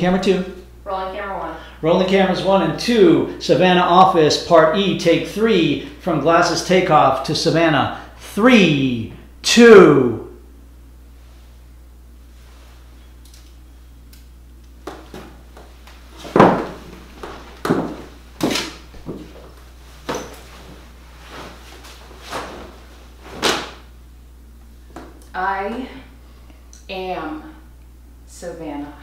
Camera two. Rolling camera one. Rolling cameras one and two. Savanna office, part E, take three. From glasses takeoff to Savanna. Three, two. I am Savanna.